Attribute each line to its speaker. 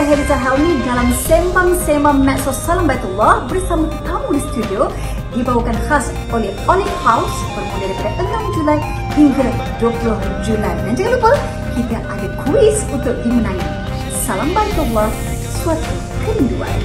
Speaker 1: saya Herita Helmi dalam Sembang Sembang Medsos Salam Baitullah bersama tetamu di studio dibawakan khas oleh Olive House bermula daripada 6 Julai hingga 20 Julai. Dan jangan lupa, kita ada kuis untuk dimenangi. Salam Baitullah, suatu kerinduan.